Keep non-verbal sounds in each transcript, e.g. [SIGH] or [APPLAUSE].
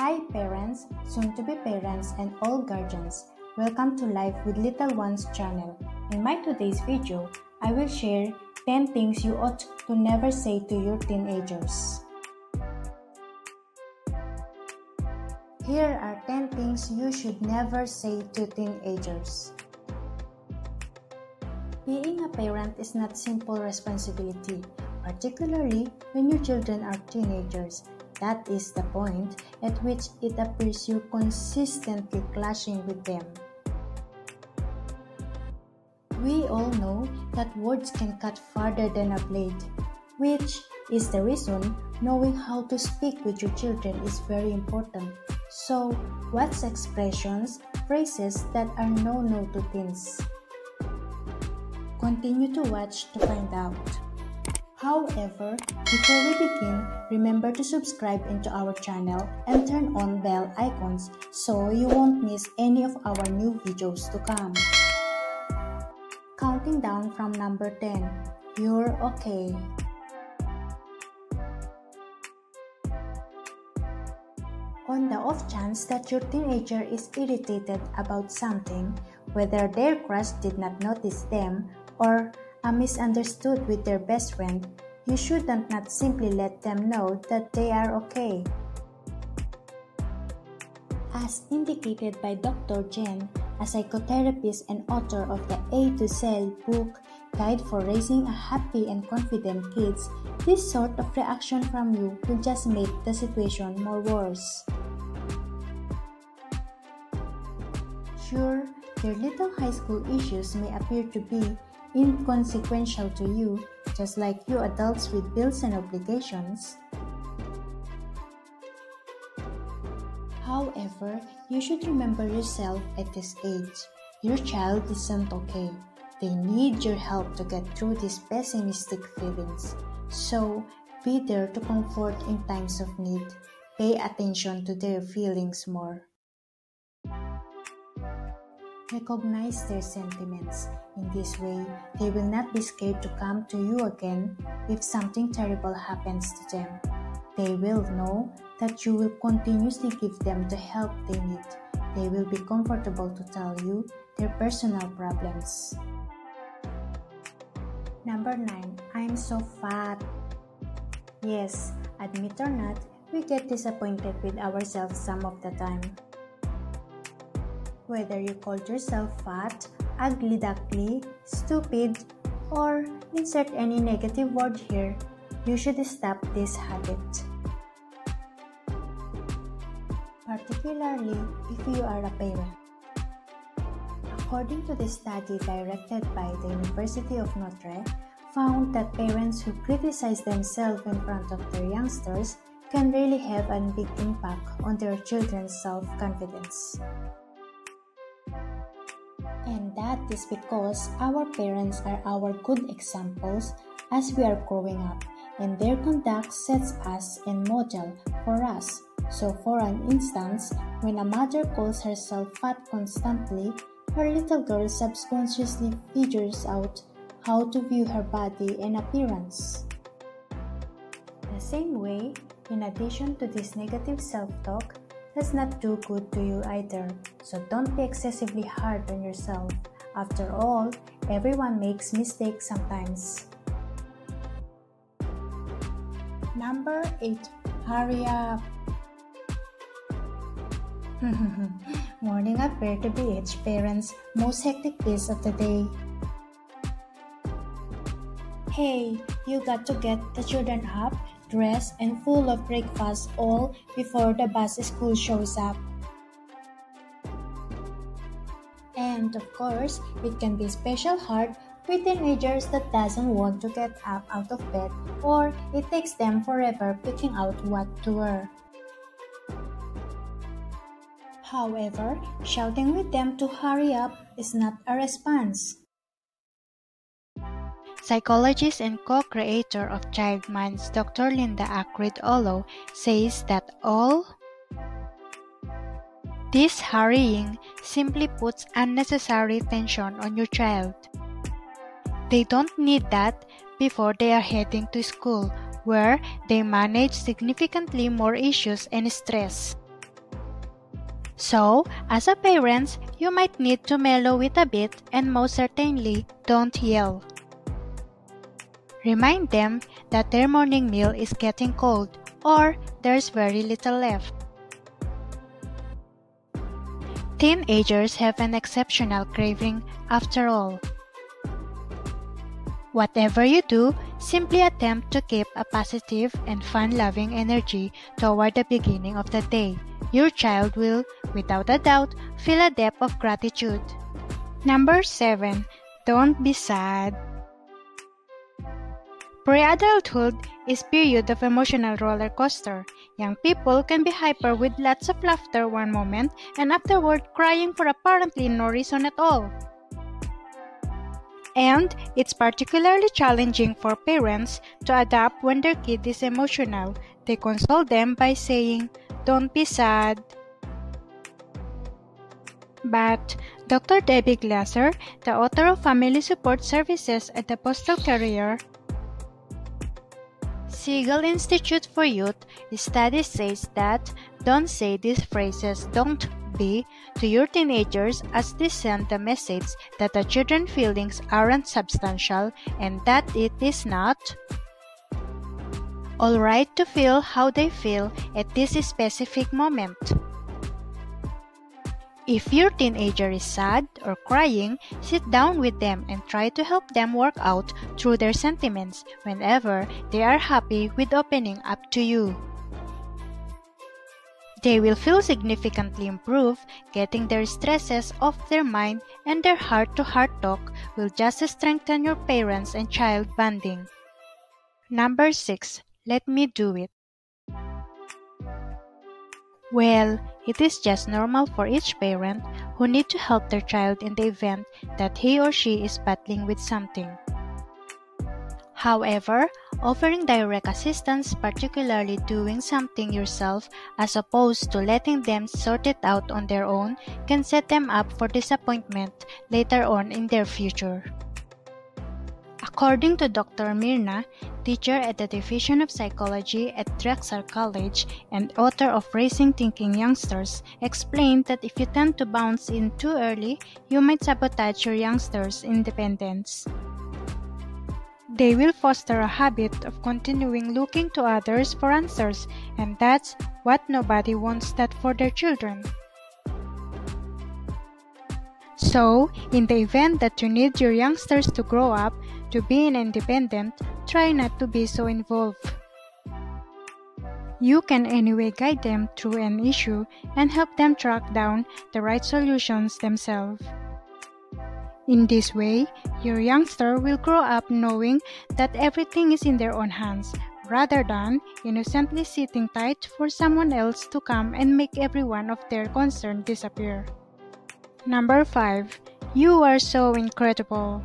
Hi parents, soon to be parents and all guardians. Welcome to Life with Little Ones channel. In my today's video, I will share 10 things you ought to never say to your teenagers. Here are 10 things you should never say to teenagers. Being a parent is not simple responsibility, particularly when your children are teenagers. That is the point at which it appears you're consistently clashing with them. We all know that words can cut farther than a blade, which is the reason knowing how to speak with your children is very important. So, what's expressions, phrases that are no no to teens? Continue to watch to find out. However, before we begin, remember to subscribe into our channel and turn on bell icons so you won't miss any of our new videos to come. Counting down from number 10, you're okay. On the off chance that your teenager is irritated about something, whether their crush did not notice them or are misunderstood with their best friend, you shouldn't not simply let them know that they are okay. As indicated by Dr. Jen, a psychotherapist and author of the A to Z book Guide for Raising a Happy and Confident Kids, this sort of reaction from you will just make the situation more worse. Sure, your little high school issues may appear to be inconsequential to you, just like you adults with bills and obligations. However, you should remember yourself at this age. Your child isn't okay. They need your help to get through these pessimistic feelings. So, be there to comfort in times of need. Pay attention to their feelings more. Recognize their sentiments. In this way, they will not be scared to come to you again if something terrible happens to them. They will know that you will continuously give them the help they need. They will be comfortable to tell you their personal problems. Number 9. I'm so fat. Yes, admit or not, we get disappointed with ourselves some of the time. Whether you called yourself fat, ugly duckly, stupid, or insert any negative word here, you should stop this habit. Particularly if you are a parent. According to the study directed by the University of Notre, found that parents who criticize themselves in front of their youngsters can really have a big impact on their children's self-confidence. That is because our parents are our good examples as we are growing up, and their conduct sets us and model for us. So, for an instance, when a mother calls herself fat constantly, her little girl subconsciously figures out how to view her body and appearance. The same way, in addition to this negative self talk, does not do good to you either, so don't be excessively hard on yourself. After all, everyone makes mistakes sometimes. Number 8. Hurry up. [LAUGHS] Morning appear to be each parent's most hectic days of the day. Hey, you got to get the children up dressed, and full of breakfast all before the bus school shows up. And of course, it can be special hard with teenagers that doesn't want to get up out of bed or it takes them forever picking out what to wear. However, shouting with them to hurry up is not a response. Psychologist and co-creator of Child Minds, Dr. Linda Akrid Olo, says that all this hurrying simply puts unnecessary tension on your child. They don't need that before they are heading to school, where they manage significantly more issues and stress. So, as a parent, you might need to mellow it a bit and most certainly don't yell. Remind them that their morning meal is getting cold or there's very little left. Teenagers have an exceptional craving after all. Whatever you do, simply attempt to keep a positive and fun-loving energy toward the beginning of the day. Your child will, without a doubt, feel a depth of gratitude. Number 7. Don't be sad. Pre-adulthood is period of emotional roller coaster. Young people can be hyper with lots of laughter one moment and afterward crying for apparently no reason at all. And it's particularly challenging for parents to adapt when their kid is emotional. They console them by saying, Don't be sad. But Dr. Debbie Glasser, the author of Family Support Services at the Postal Carrier, Segal Institute for Youth study says that don't say these phrases don't be to your teenagers as they send the message that the children's feelings aren't substantial and that it is not alright to feel how they feel at this specific moment. If your teenager is sad or crying, sit down with them and try to help them work out through their sentiments whenever they are happy with opening up to you. They will feel significantly improved, getting their stresses off their mind, and their heart to heart talk will just strengthen your parents and child bonding. Number 6. Let me do it. Well, it is just normal for each parent who need to help their child in the event that he or she is battling with something. However, offering direct assistance, particularly doing something yourself as opposed to letting them sort it out on their own, can set them up for disappointment later on in their future. According to Dr. Myrna, teacher at the Division of Psychology at Drexel College and author of Raising Thinking Youngsters, explained that if you tend to bounce in too early, you might sabotage your youngsters' independence. They will foster a habit of continuing looking to others for answers, and that's what nobody wants that for their children. So, in the event that you need your youngsters to grow up, to be independent, try not to be so involved. You can anyway guide them through an issue and help them track down the right solutions themselves. In this way, your youngster will grow up knowing that everything is in their own hands rather than innocently sitting tight for someone else to come and make every one of their concern disappear. Number 5. You are so incredible.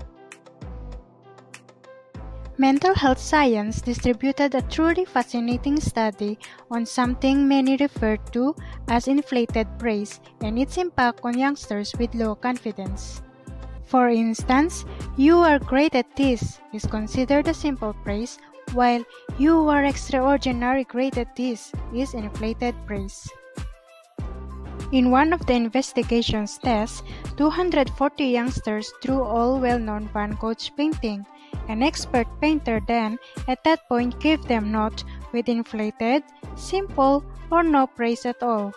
Mental health science distributed a truly fascinating study on something many refer to as inflated praise and its impact on youngsters with low confidence. For instance, you are great at this is considered a simple praise, while you are extraordinary great at this is inflated praise. In one of the investigation's tests, 240 youngsters drew all well-known Van Gogh's painting an expert painter then, at that point, gave them note with inflated, simple, or no praise at all.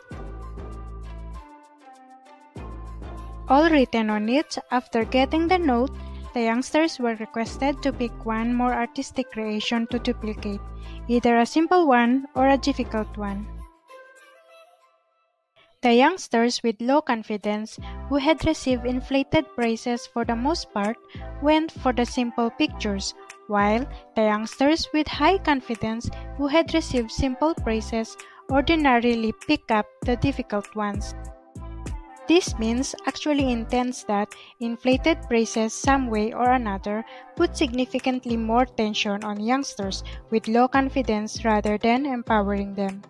All written on it, after getting the note, the youngsters were requested to pick one more artistic creation to duplicate, either a simple one or a difficult one. The youngsters with low confidence, who had received inflated praises for the most part, went for the simple pictures, while the youngsters with high confidence, who had received simple praises, ordinarily pick up the difficult ones. This means actually intends that inflated praises some way or another put significantly more tension on youngsters with low confidence rather than empowering them.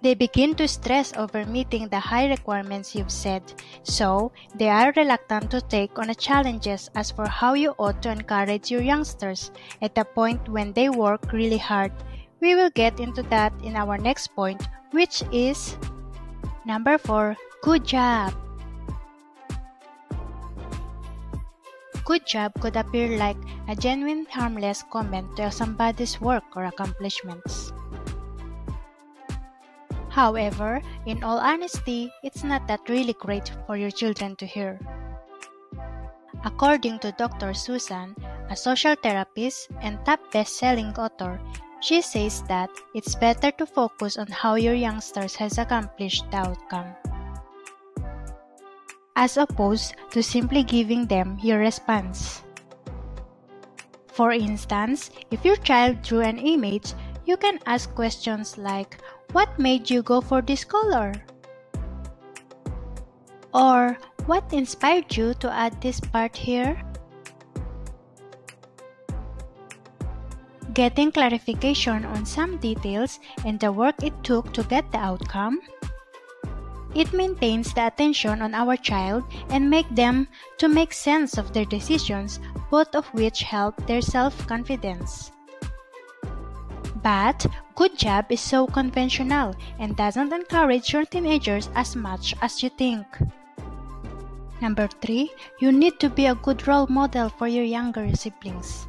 They begin to stress over meeting the high requirements you've set, so they are reluctant to take on challenges as for how you ought to encourage your youngsters at the point when they work really hard. We will get into that in our next point, which is Number 4. Good job! Good job could appear like a genuine harmless comment to somebody's work or accomplishments. However, in all honesty, it's not that really great for your children to hear. According to Dr. Susan, a social therapist and top best-selling author, she says that it's better to focus on how your youngsters has accomplished the outcome as opposed to simply giving them your response. For instance, if your child drew an image, you can ask questions like, What made you go for this color? Or, What inspired you to add this part here? Getting clarification on some details and the work it took to get the outcome. It maintains the attention on our child and make them to make sense of their decisions, both of which help their self-confidence. But good job is so conventional and doesn't encourage your teenagers as much as you think. Number 3, you need to be a good role model for your younger siblings.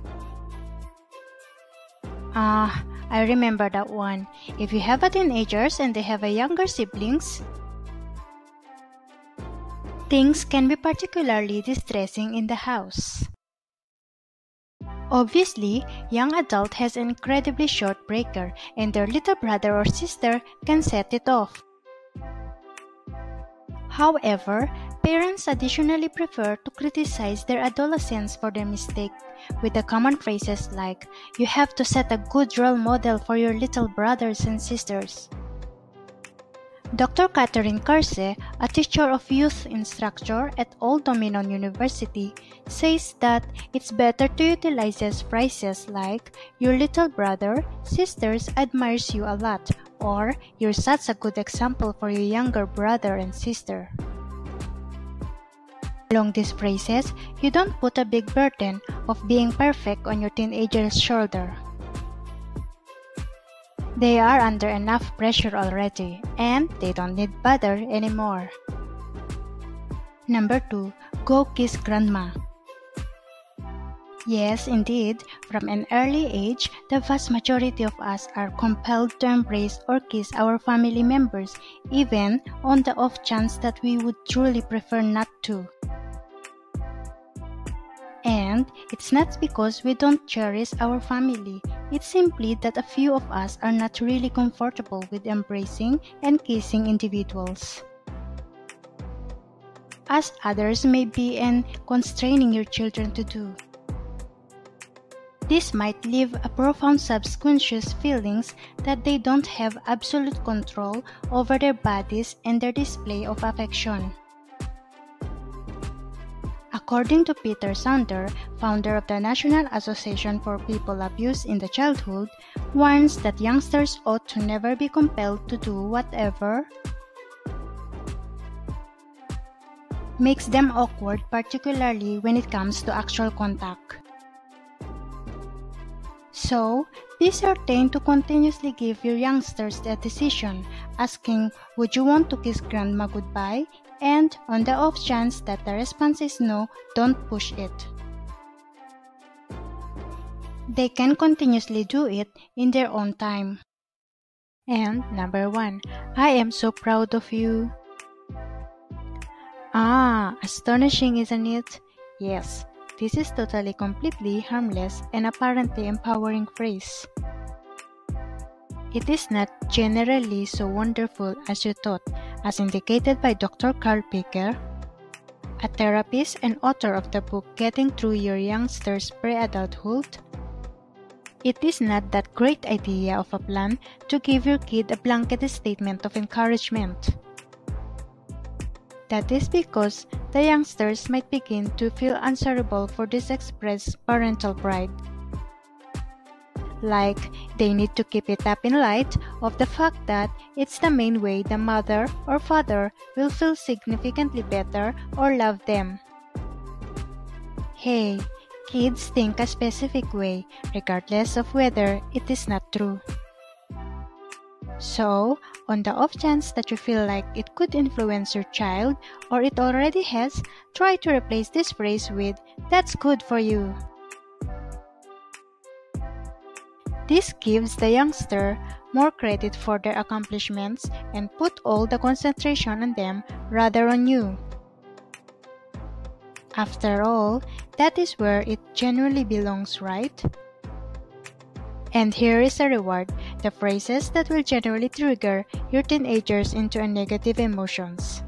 Ah, I remember that one. If you have a teenagers and they have a younger siblings, things can be particularly distressing in the house. Obviously, young adult has an incredibly short breaker and their little brother or sister can set it off. However, parents additionally prefer to criticize their adolescents for their mistake with the common phrases like, you have to set a good role model for your little brothers and sisters. Dr. Katherine Kersey, a teacher of youth instructor at Old Dominion University, says that it's better to utilize phrases like, Your little brother, sisters admires you a lot, or You're such a good example for your younger brother and sister. Along these phrases, you don't put a big burden of being perfect on your teenager's shoulder. They are under enough pressure already and they don't need butter anymore. Number 2. Go kiss grandma. Yes, indeed, from an early age, the vast majority of us are compelled to embrace or kiss our family members, even on the off chance that we would truly prefer not to. And it's not because we don't cherish our family, it's simply that a few of us are not really comfortable with embracing and kissing individuals. As others may be and constraining your children to do. This might leave a profound subconscious feelings that they don't have absolute control over their bodies and their display of affection. According to Peter Sander, founder of the National Association for People Abused in the Childhood, warns that youngsters ought to never be compelled to do whatever makes them awkward, particularly when it comes to actual contact. So, be certain to continuously give your youngsters the decision, asking, Would you want to kiss grandma goodbye? And on the off chance that the response is no, don't push it. They can continuously do it in their own time. And number one, I am so proud of you. Ah, astonishing, isn't it? Yes, this is totally completely harmless and apparently empowering phrase. It is not generally so wonderful as you thought, as indicated by Dr. Carl Picker, a therapist and author of the book Getting Through Your Youngster's Pre-Adulthood. It is not that great idea of a plan to give your kid a blanket statement of encouragement. That is because the youngsters might begin to feel answerable for this expressed parental pride like they need to keep it up in light of the fact that it's the main way the mother or father will feel significantly better or love them. Hey, kids think a specific way, regardless of whether it is not true. So, on the off chance that you feel like it could influence your child or it already has, try to replace this phrase with, That's good for you. This gives the youngster more credit for their accomplishments and put all the concentration on them rather on you. After all, that is where it genuinely belongs, right? And here is a reward the phrases that will generally trigger your teenagers into negative emotions.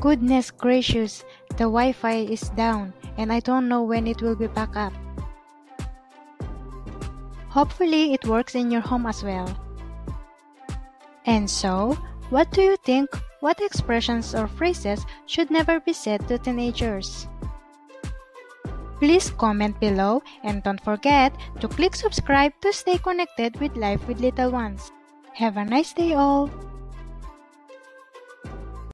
Goodness gracious, the Wi Fi is down and I don't know when it will be back up. Hopefully, it works in your home as well. And so, what do you think? What expressions or phrases should never be said to teenagers? Please comment below and don't forget to click subscribe to stay connected with Life with Little Ones. Have a nice day all!